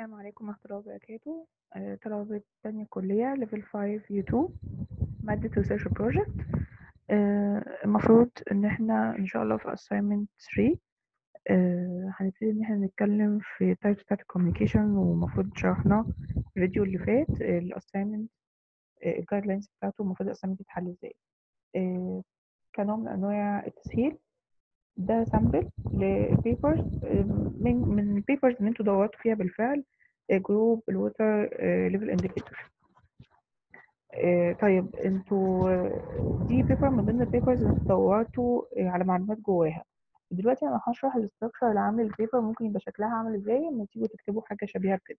السلام عليكم ورحمة الله وبركاته. آه، طلبة تانية كلية level 5 year 2 مادة research project. آه، المفروض إن إحنا إن شاء الله في assignment 3 آه، هنبتدي إن إحنا نتكلم في types بتاعت communication ومفروض شرحنا الفيديو اللي فات ال assignment ال guidelines بتاعته المفروض ال assignment يتحل إزاي. آه، كنوع من أنواع التسهيل. ده sample ل papers من من ال papers اللي أنتوا دورتوا فيها بالفعل group ال water level indicator طيب أنتوا آه، دي paper من ضمن ال papers اللي أنتوا دورتوا آه، على معلومات جواها. دلوقتي أنا هشرح ال structure اللي عامل ال paper ممكن يبقى شكلها عامل إزاي لما تيجوا تكتبوا حاجة شبيهة بكده.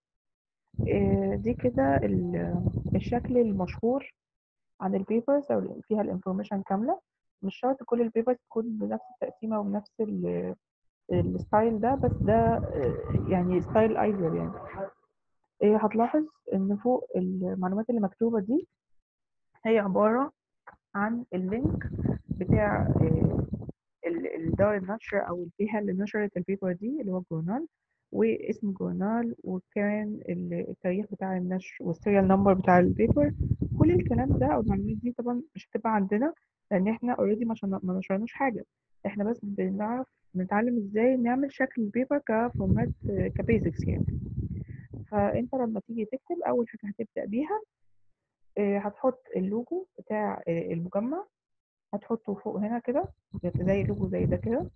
آه، دي كده ال- الشكل المشهور عن ال papers أو فيها ال information كاملة. مش شرط كل ال papers تكون بنفس التقسيمة وبنفس ال- ال style ده بس ده يعني style ideal يعني. إيه هتلاحظ إن فوق المعلومات اللي مكتوبة دي هي عبارة عن ال link بتاع آه، ال- الدار النشر أو الجهه اللي نشرت ال paper دي اللي هو ال journal واسم ال journal وكمان ال- التاريخ بتاع النشر وال serial number بتاع ال paper كل الكلام ده أو المعلومات دي طبعا مش هتبقى عندنا. لأن إحنا already ما نشرناش حاجة. إحنا بس بنعرف نتعلم إزاي نعمل شكل ال paper ك format ك basics يعني. فأنت لما تيجي تكتب أول حاجة هتبدأ بيها آه، هتحط اللوجو بتاع آه، المجمع. هتحطه فوق هنا كده زي لوجو زي ده كده.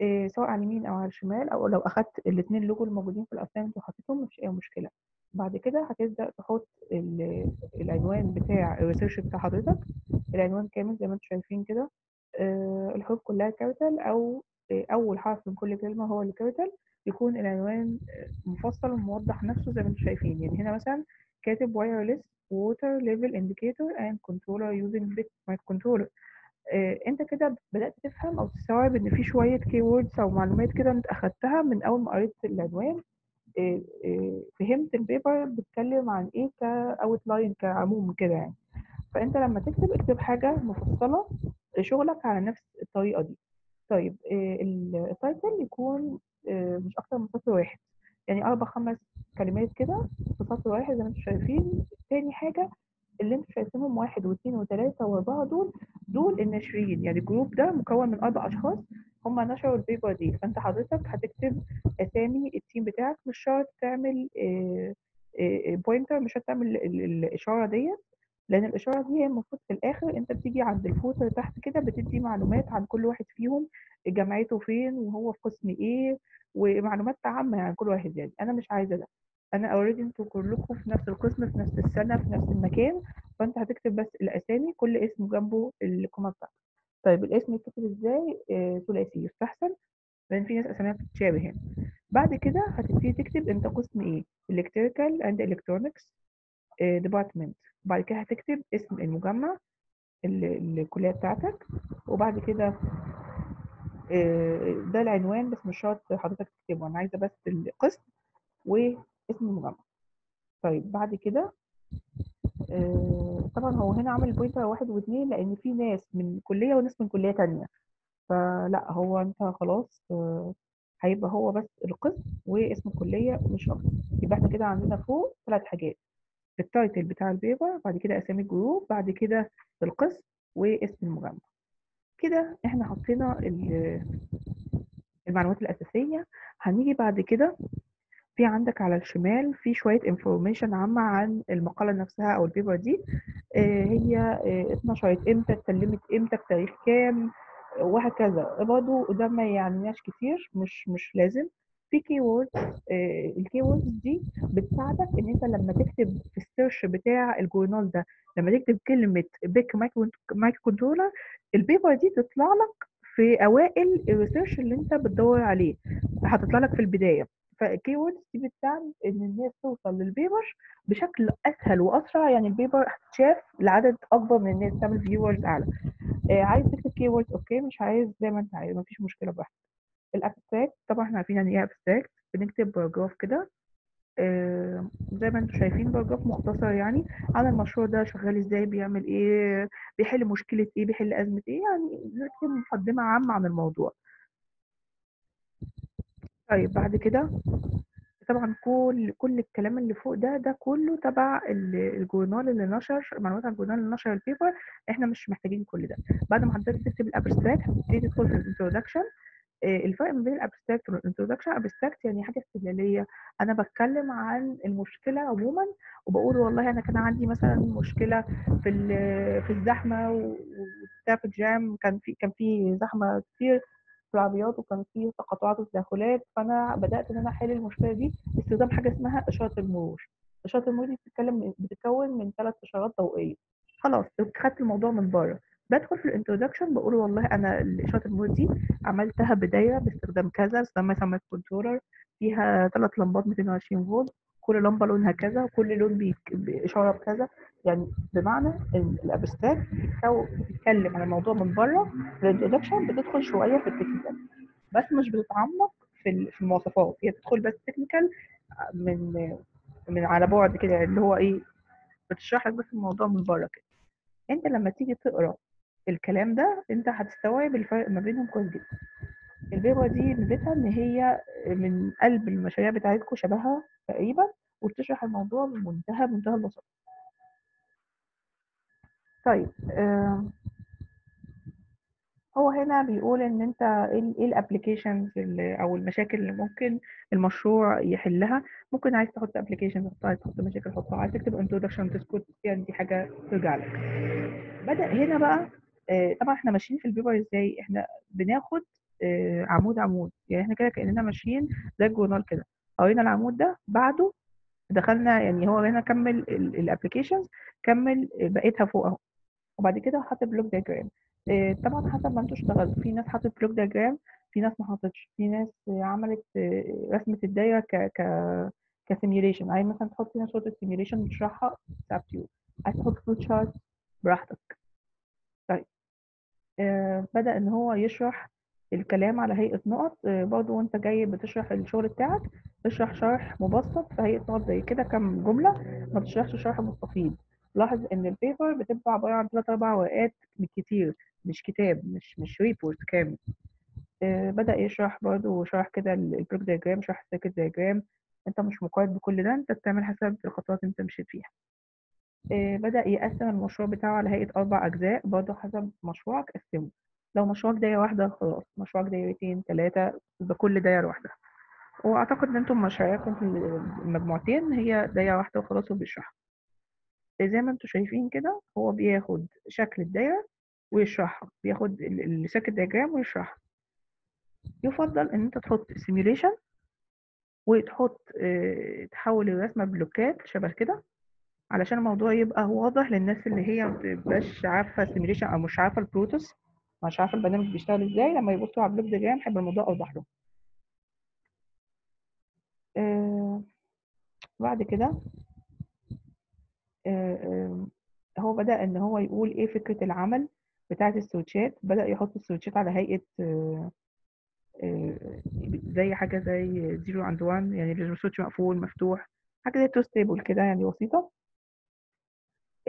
إيه، سواء على اليمين أو على الشمال أو لو أخدت الاثنين لوجو الموجودين في ال assignment وحطيتهم مفيش أي مشكلة. بعد كده هتبدأ تحط ال- العنوان بتاع ال research بتاع حضرتك. العنوان كامل زي ما أنتم شايفين كده آه، الحروف كلها capital أو آه، أول حرف من كل كلمة هو ال capital يكون العنوان آه، مفصل وموضح نفسه زي ما أنتم شايفين. يعني هنا مثلا كاتب wireless water level indicator and controller using PIC microcontroller. آه، انت كده بدأت تفهم أو تستوعب إن في شوية keywords أو معلومات كده انت أخدتها من أول ما قريت العنوان. فهمت ال paper بتتكلم عن إيه ك outline كعموم كده يعني. فأنت لما تكتب اكتب حاجة مفصلة شغلك على نفس الطريقة دي. طيب آه، ال- ال title يكون آه، مش أكتر من سطر واحد. يعني أربع خمس كلمات كده في سطر واحد زي ما أنتم شايفين. تاني حاجة اللي أنتم شايفينهم واحد واثنين وثلاثة وأربعة دول دول الناشرين. يعني ال group ده مكون من أربع أشخاص هم نشروا ال paper دي. فأنت حضرتك هتكتب أسامي ال team بتاعك مش شرط تعمل pointer مش شرط تعمل ال- ال- الإشارة ديت. لأن الإشارة دي هي المفروض في الآخر أنت بتيجي عند ال footer تحت كده بتدي معلومات عن كل واحد فيهم جامعته فين وهو في قسم إيه ومعلومات عامة يعني كل واحد. يعني أنا مش عايزة ده. أنا already أنتوا كلكم في نفس القسم في نفس السنة في نفس المكان فأنت هتكتب بس الأسامي كل اسم جنبه ال comma بتاعته طيب الاسم يتكتب إزاي؟ آه، ثلاثي يستحسن. لأن في ناس أساميها بتتشابه هنا بعد كده هتبتدي تكتب أنت قسم إيه؟ electrical and electronics. آه، department. بعد كده هتكتب اسم المجمع ال- الكلية بتاعتك وبعد كده آه، ده العنوان بس مش شرط حضرتك تكتبه. أنا عايزة بس القسم واسم المجمع. طيب بعد كده آه، طبعا هو هنا عامل pointer واحد واثنين لأن في ناس من كلية وناس من كلية تانية. فلا هو أنت خلاص آه، هيبقى هو بس القسم واسم الكلية مش أكتر. يبقى إحنا كده عندنا فوق ثلاث حاجات. ال title بتاع ال paper بعد كده أسامي ال group بعد كده القسم واسم المجمع. كده إحنا حطينا ال- المعلومات الأساسية. هنيجي بعد كده في عندك على الشمال في شوية information عامة عن المقالة نفسها أو ال paper دي. آه، هي آه، اتنشرت إمتى اتسلمت إمتى بتاريخ كام وهكذا. برضه ده ما يعنيناش كتير مش مش لازم. في keywords ال keywords دي بتساعدك إن أنت لما تكتب في ال search بتاع ال journal ده لما تكتب كلمة PIC microcontroller ال paper دي تطلع لك في أوائل ال research اللي أنت بتدور عليه هتطلع لك في البداية. فال keywords دي بتساعد إن الناس توصل لل paper بشكل أسهل وأسرع يعني ال paper هتتشاف لعدد أكبر من الناس تعمل viewers أعلى. آه عايز تكتب keywords okay مش عايز زي ما أنت عايز مفيش مشكلة براحتك. ال abstract طبعا إحنا عارفين يعني إيه abstract بنكتب paragraph كده. آه زي ما أنتم شايفين paragraph مختصر يعني عن المشروع ده شغال إزاي بيعمل إيه بيحل مشكلة إيه بيحل أزمة إيه يعني نكتب مقدمة عامة عن الموضوع. طيب بعد كده طبعا كل كل الكلام اللي فوق ده ده كله تبع ال journal اللي نشر معلومات عن ال journal اللي نشر ال paper إحنا مش محتاجين كل ده. بعد ما حضرتك تكتب ال abstract هتبتدي تدخل في ال introduction الفرق ما بين ال abstract وال introduction abstract يعني حاجة استدلالية. أنا بتكلم عن المشكلة عموما وبقول والله أنا كان عندي مثلا مشكلة في في الزحمة وال traffic jam كان في كان في زحمة كتير في العربيات وكان في تقاطعات وتدخلات فأنا بدأت إن أنا أحل المشكلة دي باستخدام حاجة اسمها إشارة المرور. إشارة المرور دي بتتكلم بتتكون من ثلاث إشارات ضوئية. خلاص خدت الموضوع من بره. بدخل في ال introduction بقول والله أنا الإشارة المرور دي عملتها بداية باستخدام كذا مثلا microcontroller فيها ثلاث لمبات 220 فولت كل لمبة لونها كذا وكل لون بإشارة بكذا. يعني بمعنى إن ال abstract بتتكلم عن الموضوع من بره ال introduction بتدخل شوية في ال technical بس مش بتتعمق في في المواصفات. هي بتدخل بس technical من من على بعد كده اللي هو إيه بتشرح لك بس الموضوع من بره كده. أنت لما تيجي تقرأ الكلام ده انت هتستوعب الفرق ما بينهم كويس جدا. ال paper دي ميزتها إن هي من قلب المشاريع بتاعتكم شبهها تقريبا وبتشرح الموضوع بمنتهى منتهى البساطة. طيب آه هو هنا بيقول إن أنت إيه ال applications أو المشاكل اللي ممكن المشروع يحلها؟ ممكن عايز تحط application تحط مشاكل تحطها عايز تكتب introduction تسكت يعني دي حاجة ترجع لك. بدأ هنا بقى طبعا إحنا ماشيين في ال paper إزاي؟ إحنا بناخد آه عمود عمود. يعني إحنا كده كأننا ماشيين زي ال journal كده. قرينا العمود ده بعده دخلنا يعني هو هنا كمل ال applications كمل بقيتها فوق أهو. وبعد كده حط block diagram طبعا حسب ما أنتوا اشتغلتوا. في ناس حطت block diagram في ناس ما حطتش. في ناس عملت رسمة الدايرة ك ك ك simulation عايز مثلا تحط هنا صورة ال simulation وتشرحها اب عايز تحط flowchart براحتك. آه بدأ إن هو يشرح الكلام على هيئة نقط. آه برضه وأنت جاي بتشرح الشغل بتاعك تشرح شرح مبسط في هيئة نقط زي كده كام جملة ما تشرحش شرح مستفيض. لاحظ إن ال paper بتبقى عبارة عن ثلاث أربع ورقات بالكتير مش كتاب مش مش report كامل. آه بدأ يشرح برضه شرح كده ال block diagram شرح ال circuit diagram أنت مش مقيد بكل ده أنت بتعمل حسب الخطوات اللي أنت مشيت فيها. آه بدأ يقسم المشروع بتاعه على هيئة أربع أجزاء برضه حسب مشروعك قسمه. لو مشروعك دايرة واحدة خلاص مشروعك دايرتين ثلاثة يبقى كل دايرة لوحدها وأعتقد إن أنتم مشاريعكم في المجموعتين هي دايرة واحدة وخلاص وبيشرحها زي ما أنتم شايفين كده هو بياخد شكل الدايرة ويشرحها بياخد ال circuit diagram ويشرحها. يفضل إن أنت تحط simulation وتحط آه تحول الرسمة block ات شبه كده. علشان الموضوع يبقى واضح للناس اللي هي ما بتبقاش عارفة ال simulation أو مش عارفة ال Proteus مش عارفة البرنامج بيشتغل إزاي لما يبصوا على ال block diagram هيبقى الموضوع أوضح لهم آه بعد كده آه هو بدأ إن هو يقول إيه فكرة العمل بتاعة ال switch ات بدأ يحط ال switch ات على هيئة زي حاجة زي zero عند one يعني ال switch مقفول مفتوح حاجة زي two stable كده يعني بسيطة.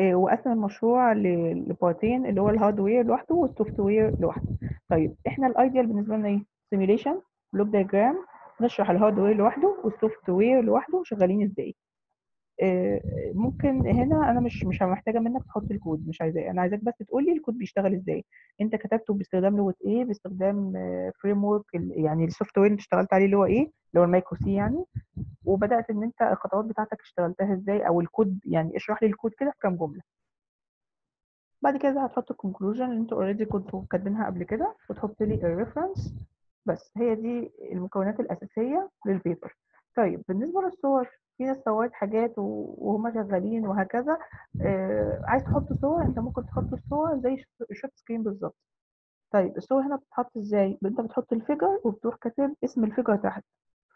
وقسم المشروع ل part ين اللي هو ال hardware لوحده وال software لوحده. طيب إحنا ال ideal بالنسبة لنا إيه؟ simulation block diagram نشرح ال hardware لوحده وال software لوحده شغالين إزاي. ممكن هنا أنا مش مش محتاجة منك تحط الكود مش عايزاه. أنا عايزاك بس تقول لي الكود بيشتغل إزاي. أنت كتبته باستخدام لغة إيه؟ باستخدام framework يعني ال software اللي اشتغلت عليه اللي هو إيه؟ اللي هو ال mikroC يعني. وبدأت إن أنت الخطوات بتاعتك اشتغلتها إزاي؟ أو الكود يعني اشرح لي الكود كده في كام جملة. بعد كده هتحط ال conclusion اللي أنتوا already كنتوا كاتبينها قبل كده وتحط لي ال reference بس هي دي المكونات الأساسية لل paper طيب بالنسبة للصور في ناس صورت حاجات وهم شغالين وهكذا. آه عايز تحط صور أنت ممكن تحط الصور زي ال shot screen بالظبط. طيب الصور هنا بتتحط إزاي؟ أنت بتحط ال figure وبتروح كاتب اسم ال figure تحت.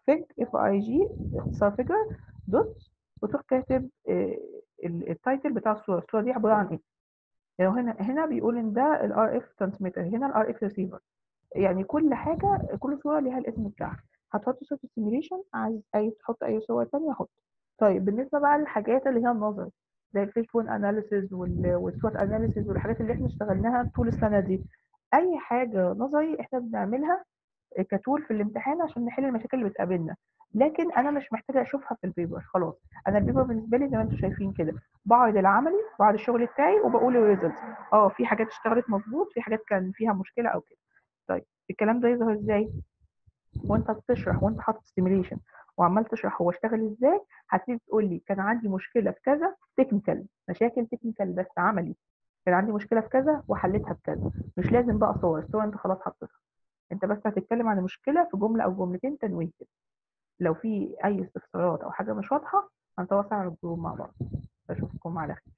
fig F I G اختصار figure dot وتروح كاتب ال title بتاع الصورة. الصورة دي عبارة عن إيه؟ يعني هنا هنا بيقول إن ده ال RF transmitter هنا ال RF receiver يعني كل حاجة كل صورة ليها الاسم بتاعها. هتحط صورة ال simulation عايز أي تحط أي صور تانية حط طيب بالنسبة بقى للحاجات اللي هي النظر زي ال fishbone analysis وال SWOT analysis والحاجات اللي إحنا اشتغلناها طول السنة دي. أي حاجة نظري إحنا بنعملها ك tool في الامتحان عشان نحل المشاكل اللي بتقابلنا. لكن أنا مش محتاجة أشوفها في ال paper خلاص. أنا ال paper بالنسبة لي زي ما أنتم شايفين كده بعرض العملي بعرض الشغل بتاعي وبقول ال result آه في حاجات اشتغلت مظبوط في حاجات كان فيها مشكلة أو كده. طيب الكلام ده يظهر إزاي؟ وأنت بتشرح وأنت حاطط simulation وعمال تشرح هو اشتغل إزاي هتيجي تقول لي كان عندي مشكلة في كذا technical مشاكل technical بس عملي. كان عندي مشكلة في كذا وحليتها بكذا مش لازم بقى صور الصور أنت خلاص حطيتها. انت بس هتتكلم عن المشكلة في جملة أو جملتين تنويه كده. لو في أي استفسارات أو حاجة مش واضحة هنتواصل على الجروب مع بعض. اشوفكم على خير.